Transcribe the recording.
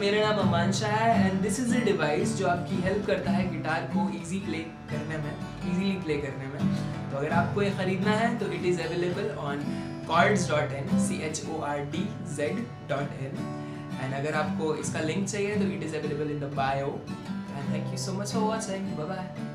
मेरा नाम अमांशा है and this is a device जो आपकी हेल्प करता है गिटार को इजी प्ले करने में इजीली प्ले करने में। तो अगर आपको ये खरीदना है तो it is available on chordz dot in C H O R D Z dot in and अगर आपको इसका लिंक चाहिए तो it is available in the bio and thank you so much for watching bye bye